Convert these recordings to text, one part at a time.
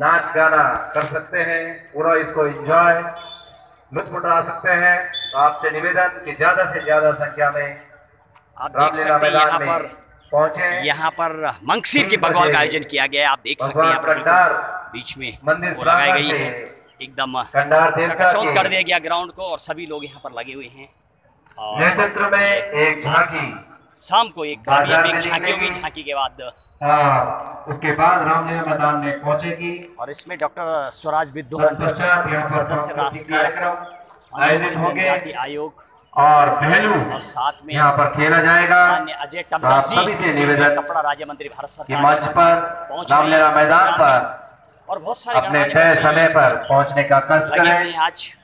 नाच गाना कर सकते हैं पूरा इसको एंजॉय लुत्फ उठा सकते हैं। तो आपसे निवेदन कि ज़्यादा से ज़्यादा संख्या में आप देख सकते हैं यहाँ पर पहुँचे। यहाँ पर मंगसीर के बगवाल का आयोजन किया गया है आप देख सकते हैं यहाँ पर बीच में मंदिर वो लगाई गई है। एकदम चकाचौंध कर दिया गया ग्राउंड को और सभी लोग यहाँ पर लगे हुए हैं। और नेतृत्व में एक झांकी शाम को एक झांकी निकलेगी। झांकी के बाद। हाँ, उसके बाद रामलीला मैदान में पहुंचेगी। और इसमें डॉक्टर स्वराज तत्पश्चात सदस्य राष्ट्रीय आयोजित होंगे। आयोग और पहलू और साथ में यहाँ पर खेला जाएगा। अजय जी सभी से निवेदन कपड़ा राज्य मंत्री भारत कि सरकार मंच पर रामलीला मैदान पर और बहुत सारे अपने तय समय पर पहुँचने का कष्ट करें। आज।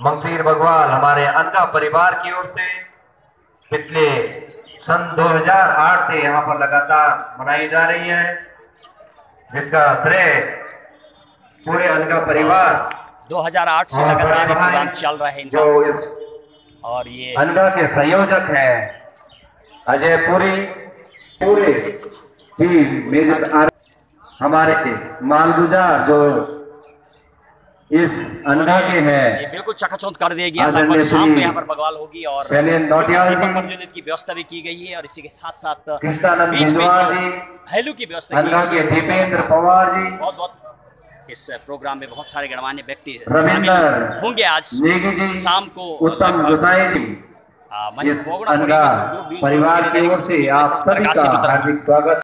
मंगसीर भगवान हमारे अनका परिवार की ओर से पिछले सन 2008 से यहाँ पर लगातार मनाई जा रही है जिसका श्रेय पूरे अनका परिवार 2008 से लगातार प्रोग्राम चल रहा है। जो इस और ये अनका के संयोजक है अजय पुरी पूरे टीम मेजर हमारे मालगुजार जो इस अनका के ये बिल्कुल चकाचौंध कर दिया गया लगभग शाम को यहाँ पर बगवाल होगी और प्रज्वलित की व्यवस्था भी की गई है और इसी के साथ साथ बीच में भैलू की व्यवस्था की के दीपेंद्र पवार जी बहुत बहुत इस प्रोग्राम में बहुत सारे गणमान्य व्यक्ति शामिल होंगे आज शाम को उत्तम परिवार की ओर से आप सभी का हार्दिक स्वागत।